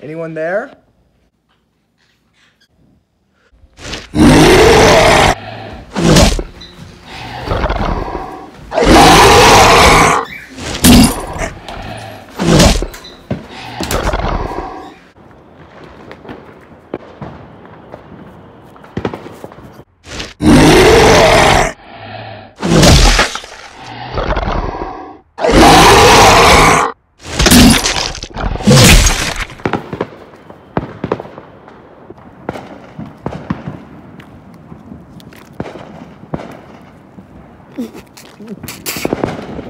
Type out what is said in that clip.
Anyone there? ちょっと。